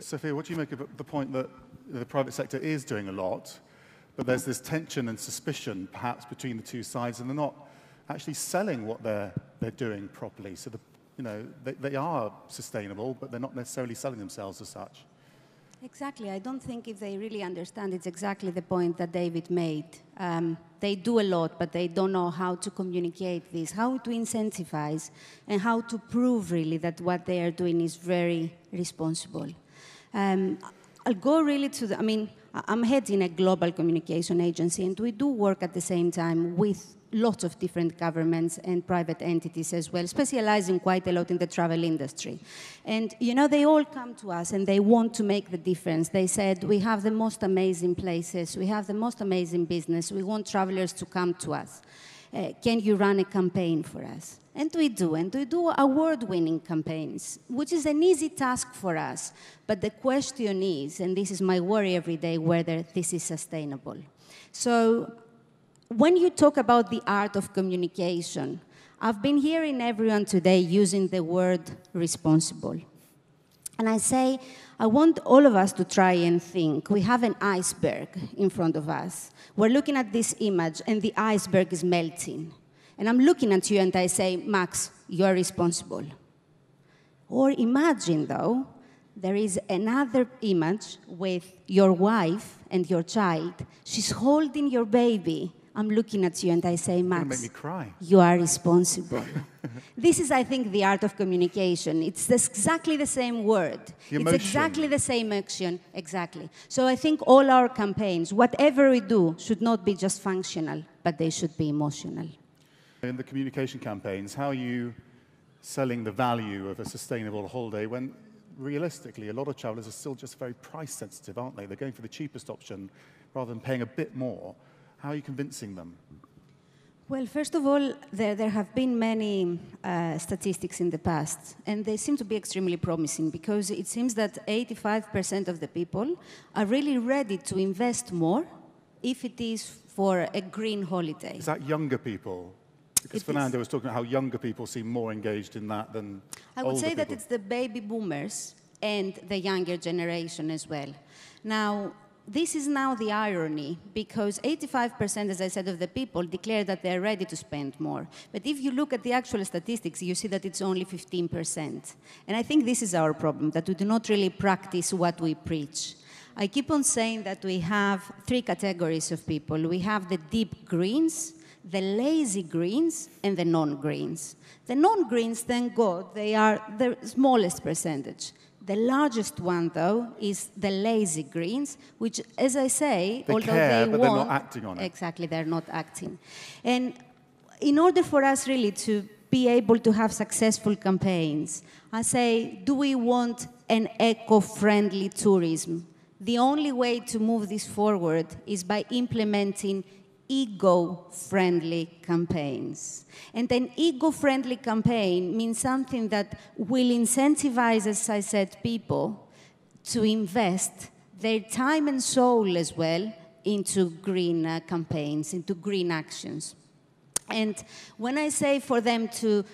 Sofia, what do you make of the point that the private sector is doing a lot, but there's this tension and suspicion perhaps between the two sides, and they're not actually selling what they're, they're doing properly. So, the, you know, they, they are sustainable, but they're not necessarily selling themselves as such. Exactly. I don't think if they really understand, it's exactly the point that David made. Um, they do a lot, but they don't know how to communicate this, how to incentivize, and how to prove really that what they are doing is very responsible. Um, I'll go really to the, I mean, I'm heading a global communication agency, and we do work at the same time with lots of different governments and private entities as well, specializing quite a lot in the travel industry. And, you know, they all come to us and they want to make the difference. They said, we have the most amazing places, we have the most amazing business, we want travelers to come to us. Uh, can you run a campaign for us? And we do, and we do award winning campaigns, which is an easy task for us. But the question is, and this is my worry every day, whether this is sustainable. So when you talk about the art of communication, I've been hearing everyone today using the word responsible. And I say, I want all of us to try and think. We have an iceberg in front of us. We're looking at this image, and the iceberg is melting. And I'm looking at you, and I say, Max, you're responsible. Or imagine, though, there is another image with your wife and your child. She's holding your baby I'm looking at you and I say, Max, make me cry. you are responsible. this is, I think, the art of communication. It's exactly the same word. The it's exactly the same action. Exactly. So I think all our campaigns, whatever we do, should not be just functional, but they should be emotional. In the communication campaigns, how are you selling the value of a sustainable holiday when realistically a lot of travelers are still just very price sensitive, aren't they? They're going for the cheapest option rather than paying a bit more. How are you convincing them? Well, first of all, there, there have been many uh, statistics in the past, and they seem to be extremely promising because it seems that 85% of the people are really ready to invest more if it is for a green holiday. Is that younger people? Because it Fernando is. was talking about how younger people seem more engaged in that than I would say people. that it's the baby boomers and the younger generation as well. Now, this is now the irony because 85%, as I said, of the people declare that they're ready to spend more. But if you look at the actual statistics, you see that it's only 15%. And I think this is our problem, that we do not really practice what we preach. I keep on saying that we have three categories of people. We have the deep greens, the lazy greens, and the non-greens. The non-greens, thank God, they are the smallest percentage. The largest one, though, is the lazy greens, which, as I say, they although care, they but want, they're not acting on it. Exactly, they're not acting. And in order for us really to be able to have successful campaigns, I say, do we want an eco-friendly tourism? The only way to move this forward is by implementing ego-friendly campaigns. And an ego-friendly campaign means something that will incentivize, as I said, people to invest their time and soul as well into green uh, campaigns, into green actions. And when I say for them to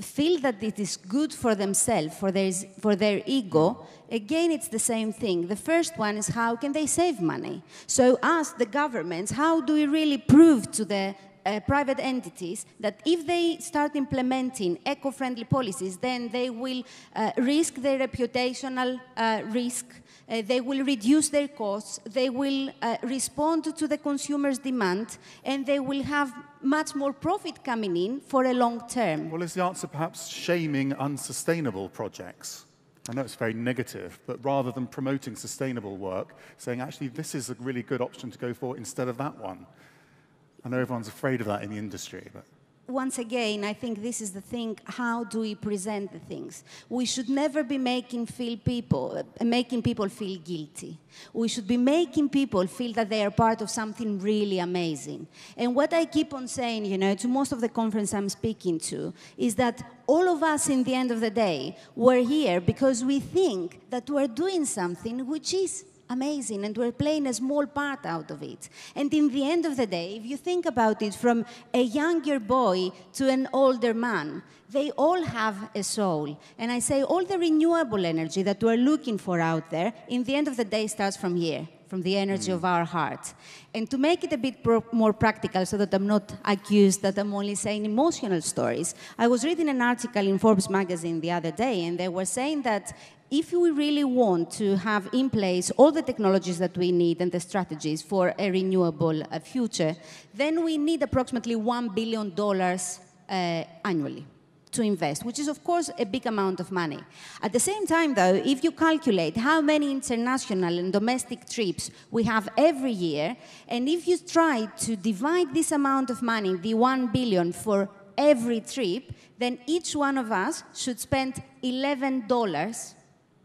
feel that it is good for themselves, for their, for their ego, again, it's the same thing. The first one is how can they save money? So, ask the governments, how do we really prove to the uh, private entities that if they start implementing eco-friendly policies, then they will uh, risk their reputational uh, risk, uh, they will reduce their costs, they will respond to the consumer's demand, and they will have much more profit coming in for a long term. Well, is the answer perhaps shaming unsustainable projects? I know it's very negative, but rather than promoting sustainable work, saying actually this is a really good option to go for instead of that one. I know everyone's afraid of that in the industry, but once again, I think this is the thing, how do we present the things? We should never be making, feel people, uh, making people feel guilty. We should be making people feel that they are part of something really amazing. And what I keep on saying, you know, to most of the conference I'm speaking to, is that all of us, in the end of the day, we're here because we think that we're doing something which is amazing, and we're playing a small part out of it. And in the end of the day, if you think about it from a younger boy to an older man, they all have a soul. And I say all the renewable energy that we're looking for out there, in the end of the day, starts from here from the energy mm. of our heart. And to make it a bit pro- more practical so that I'm not accused that I'm only saying emotional stories, I was reading an article in Forbes magazine the other day, and they were saying that if we really want to have in place all the technologies that we need and the strategies for a renewable uh, future, then we need approximately $1 billion uh, annually to invest, which is, of course, a big amount of money. At the same time, though, if you calculate how many international and domestic trips we have every year, and if you try to divide this amount of money, the 1 billion, for every trip, then each one of us should spend $11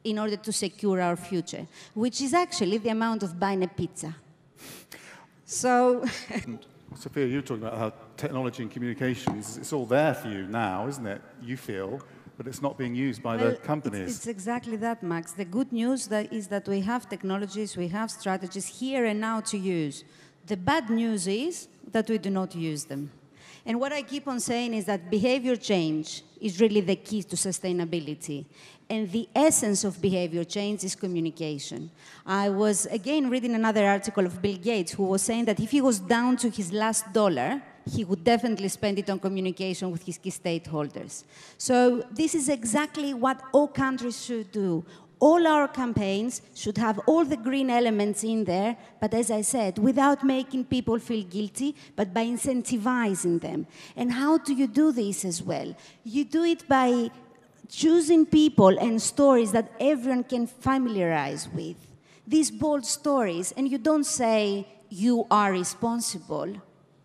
in order to secure our future, which is actually the amount of buying a pizza. So. Sofia, you're talking about how technology and communication is it's all there for you now, isn't it? You feel, but it's not being used by well, the companies. It's, it's, exactly that, Max. The good news that is that we have technologies, we have strategies here and now to use. The bad news is that we do not use them. And what I keep on saying is that behavior change is really the key to sustainability. And the essence of behavior change is communication. I was again reading another article of Bill Gates who was saying that if he was down to his last dollar, he would definitely spend it on communication with his key stakeholders. So this is exactly what all countries should do all our campaigns should have all the green elements in there, but as I said, without making people feel guilty, but by incentivizing them. And how do you do this as well? You do it by choosing people and stories that everyone can familiarize with. These bold stories, and you don't say you are responsible,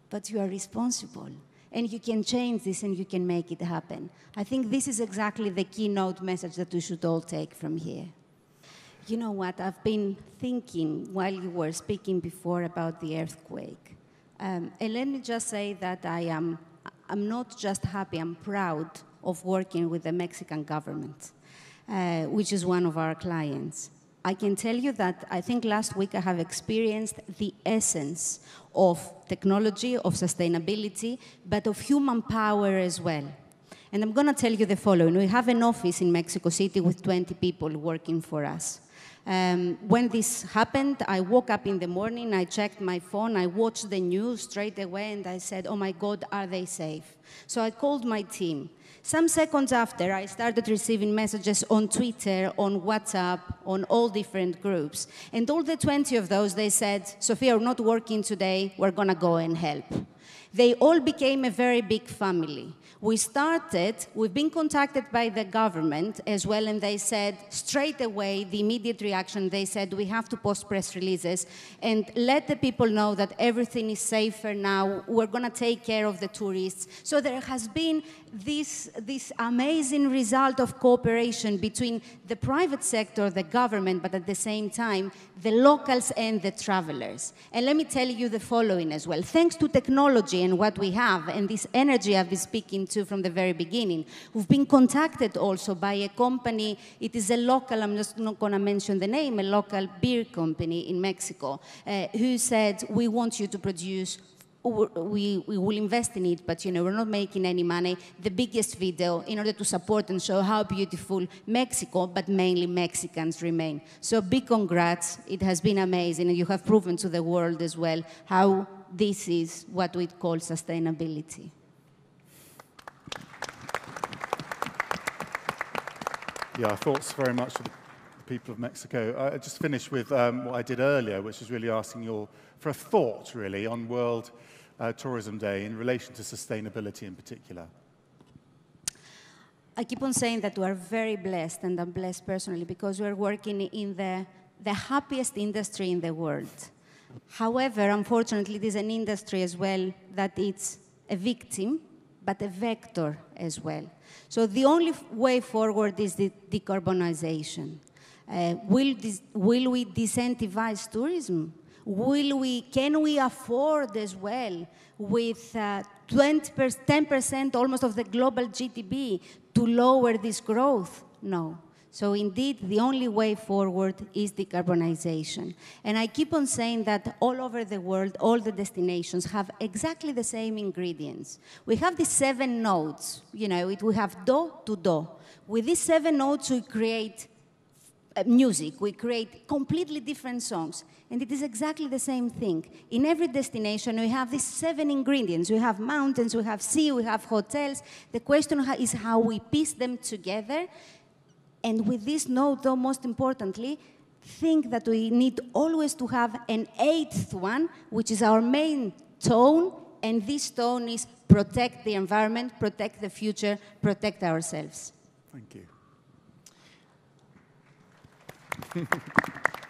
but you are responsible and you can change this and you can make it happen. I think this is exactly the keynote message that we should all take from here. You know what? I've been thinking while you were speaking before about the earthquake. Um, and let me just say that I am I'm not just happy, I'm proud of working with the Mexican government, uh, which is one of our clients. I can tell you that I think last week I have experienced the essence of technology, of sustainability, but of human power as well. And I'm going to tell you the following. We have an office in Mexico City with 20 people working for us. Um, when this happened, I woke up in the morning, I checked my phone, I watched the news straight away, and I said, Oh my God, are they safe? So I called my team. Some seconds after, I started receiving messages on Twitter, on WhatsApp, on all different groups. And all the 20 of those, they said, Sofia, we're not working today, we're gonna go and help. They all became a very big family we started, we've been contacted by the government as well, and they said straight away, the immediate reaction, they said we have to post press releases and let the people know that everything is safer now. We're going to take care of the tourists. So there has been this, this amazing result of cooperation between the private sector, the government, but at the same time, the locals and the travelers. And let me tell you the following as well. Thanks to technology and what we have, and this energy I've been speaking to from the very beginning. We've been contacted also by a company, it is a local, I'm just not going to mention the name, a local beer company in Mexico, uh, who said, we want you to produce we, we will invest in it, but you know, we're not making any money. The biggest video in order to support and show how beautiful Mexico, but mainly Mexicans remain. So big congrats. It has been amazing, and you have proven to the world as well how this is what we call sustainability. Yeah, thoughts very much for the people of Mexico. I just finished with um, what I did earlier, which is really asking you for a thought, really, on World uh, Tourism Day in relation to sustainability in particular. I keep on saying that we are very blessed, and I'm blessed personally because we're working in the, the happiest industry in the world. However, unfortunately, it is an industry as well that it's a victim, but a vector as well. So the only way forward is the decarbonization. Uh, will, will we disincentivize tourism? Will we, can we afford as well with uh, 20 10% almost of the global GDP to lower this growth? No. So indeed, the only way forward is decarbonization. And I keep on saying that all over the world, all the destinations have exactly the same ingredients. We have these seven notes, you know, it, we have do to do. With these seven notes, we create uh, music, we create completely different songs. And it is exactly the same thing. In every destination, we have these seven ingredients. We have mountains, we have sea, we have hotels. The question is how we piece them together and with this note, though, most importantly, think that we need always to have an eighth one, which is our main tone, and this tone is protect the environment, protect the future, protect ourselves. Thank you.